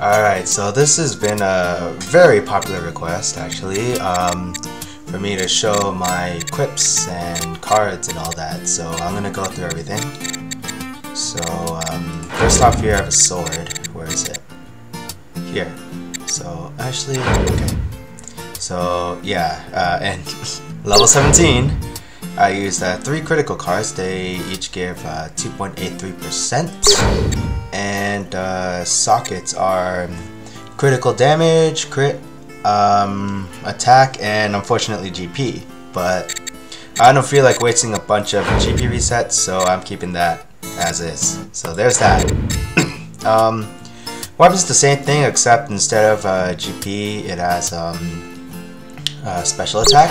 Alright, so this has been a very popular request actually, um, for me to show my quips and cards and all that, so I'm gonna go through everything. So, um, first off here I have a sword, where is it? Here. So, actually, okay. So, yeah, uh, and level 17, I used uh, three critical cards, they each give 2.83%, uh, and uh, sockets are critical damage, crit, um, attack, and unfortunately GP. But I don't feel like wasting a bunch of GP resets, so I'm keeping that as is. So there's that. um, weapon's the same thing, except instead of uh, GP, it has um, special attack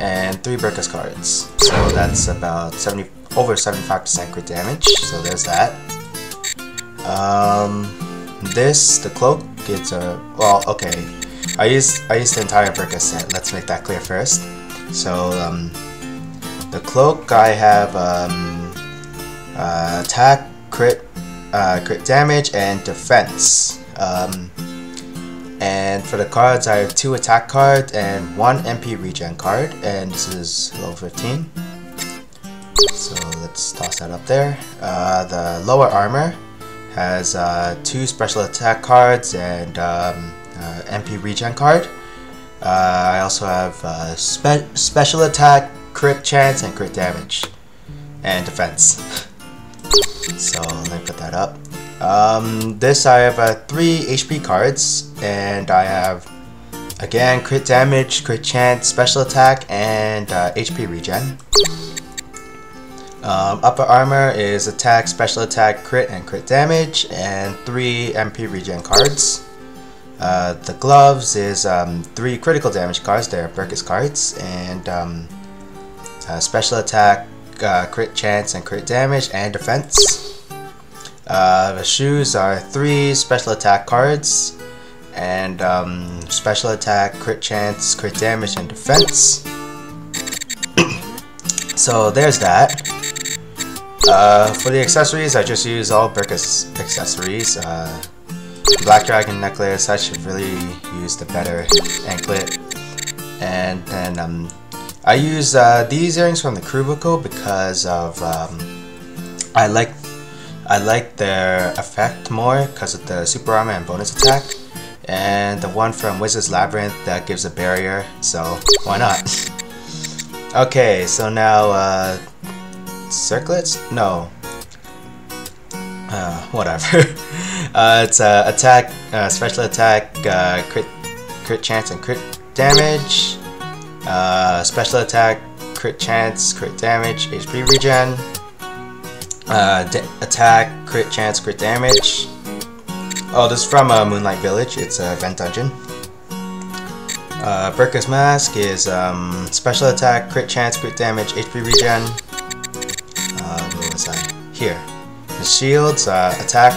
and three Berkas cards. So that's about 70 over 75% crit damage. So there's that. Um, this, the cloak, gets a, well, okay. I use I use the entire Berkas set, let's make that clear first. So, um, the cloak, I have, um, uh, attack, crit, uh, crit damage, and defense. Um, and for the cards, I have two attack cards and one MP regen card, and this is level 15. So let's toss that up there. Uh, the lower armor, has uh, two special attack cards and um, uh, MP regen card. Uh, I also have uh, spe special attack, crit chance, and crit damage, and defense. so let me put that up. Um, this I have uh, three HP cards, and I have again crit damage, crit chance, special attack, and HP regen. Um, upper armor is attack, special attack, crit, and crit damage, and 3 MP regen cards. Uh, the gloves is um, 3 critical damage cards, they're Berkas cards, and um, uh, special attack, uh, crit chance, and crit damage, and defense. Uh, the shoes are 3 special attack cards, and um, special attack, crit chance, crit damage, and defense. so there's that. Uh, for the accessories, I just use all Berkas accessories. Uh, Black Dragon necklace, I should really use the better anklet. And then um, I use uh, these earrings from the Cubicle because of um, I like I like their effect more because of the super armor and bonus attack. And the one from Wizard's Labyrinth that gives a barrier, so why not? okay, so now uh, circlets? No. Uh, whatever. uh, it's uh, attack, uh, special attack, uh, crit, crit chance and crit damage. Uh, special attack, crit chance, crit damage, HP regen. Uh, attack, crit chance, crit damage. Oh, this is from uh, Moonlight Village. It's a vent dungeon. Uh, Berkas Mask is um, special attack, crit chance, crit damage, HP regen here. The shields, uh, attack,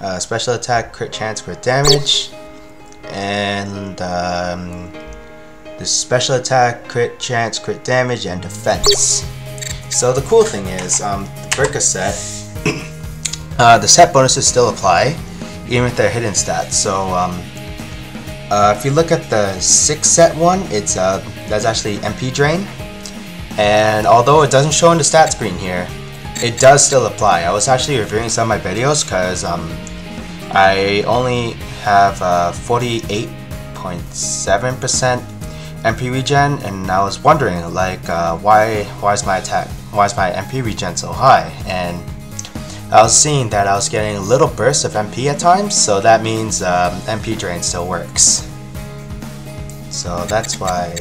uh, special attack, crit chance, crit damage, and um, the special attack, crit chance, crit damage, and defense. So the cool thing is, um, the Berkas set, uh, the set bonuses still apply, even with their hidden stats. So um, uh, if you look at the 6 set one, it's uh, that's actually MP drain. And although it doesn't show in the stat screen here, it does still apply. I was actually reviewing some of my videos because um, I only have 48.7% uh, MP regen and I was wondering like uh, why why is my attack why is my MP regen so high and I was seeing that I was getting a little bursts of MP at times so that means um, MP drain still works so that's why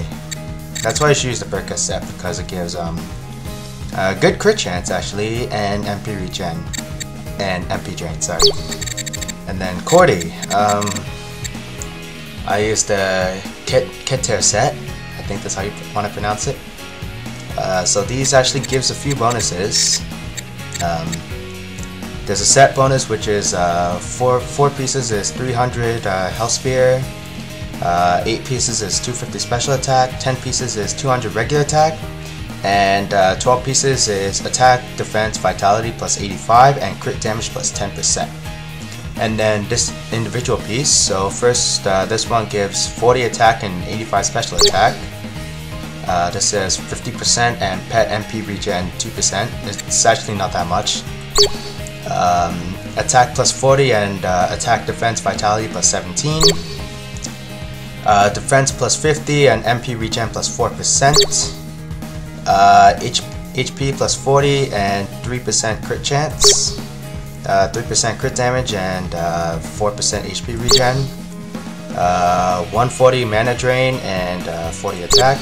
that's why I should use the Berkas set because it gives um, good crit chance actually, and MP regen. And MP drain, sorry. And then Cordy. Um, I used the Kit Keter set. I think that's how you want to pronounce it. Uh, so these actually gives a few bonuses. Um, there's a set bonus which is uh, four four pieces is 300 uh, health sphere, uh, eight pieces is 250 special attack, 10 pieces is 200 regular attack, and uh, 12 pieces is attack, defense, vitality plus 85, and crit damage plus 10%. and then this individual piece. So first, uh, this one gives 40 attack and 85 special attack. Uh, this is 50% and pet MP regen 2%. It's actually not that much. Um, attack plus 40 and uh, attack defense vitality plus 17. Uh, defense plus 50 and MP regen plus 4%. Uh, H HP plus 40 and 3% crit chance. 3% uh, crit damage and 4% uh, HP regen. Uh, 140 mana drain and 40 attack.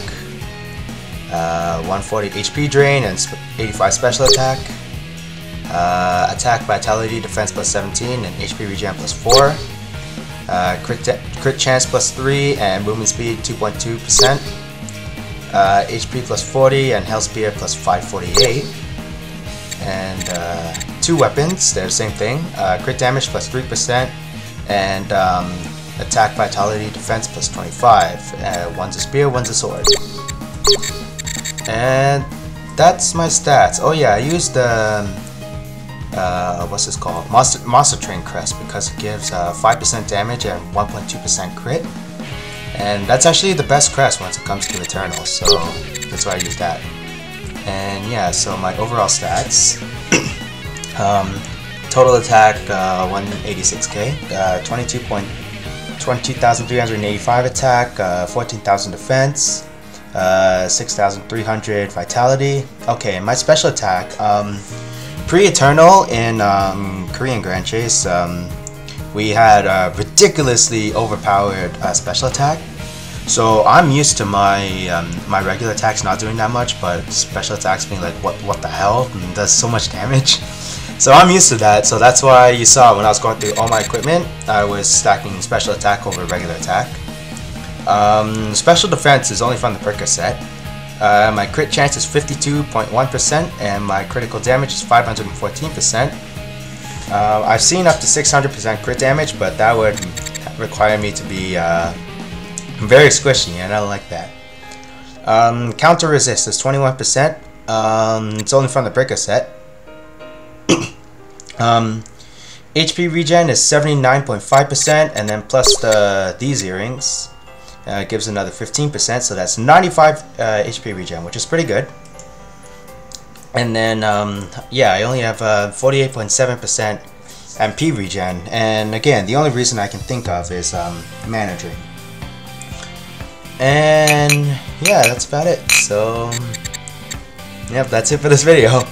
140 HP drain and 85 special attack. Uh, attack vitality defense plus 17 and HP regen plus 4. Uh, crit, crit chance plus 3 and movement speed 2.2%. Uh, HP plus 40 and health speed plus 548. And uh, two weapons, they're the same thing. Uh, crit damage plus 3% and um, attack vitality defense plus 25. Uh, one's a spear, one's a sword. And that's my stats. Oh yeah, I used the um, uh, what's this called? Monster, Monster Train Crest because it gives 5% uh, damage and 1.2% crit. And that's actually the best crest once it comes to Eternal, so that's why I use that. And yeah, so my overall stats. um, total attack uh, 186k, uh, 22 point, 20,385 attack, uh, 14,000 defense, uh, 6,300 vitality. Okay, my special attack. Um, Pre-Eternal in um, Korean Grand Chase, um, we had a ridiculously overpowered uh, special attack. So I'm used to my um, my regular attacks not doing that much, but special attacks being like, what what the hell, and does so much damage. So I'm used to that, so that's why you saw when I was going through all my equipment, I was stacking special attack over regular attack. Um, special defense is only from the Berkas set, uh, my crit chance is 52.1% and my critical damage is 514%. Uh, I've seen up to 600% crit damage, but that would require me to be uh, very squishy, and I don't like that. Um, counter resist is 21%. Um, it's only from the breaker set. um, HP regen is 79.5%, and then plus the these earrings uh, gives another 15%, so that's 95 uh, HP regen, which is pretty good. And then, um, yeah, I only have 48.7% uh, MP regen, and again, the only reason I can think of is um. And yeah, that's about it. So, yep, that's it for this video.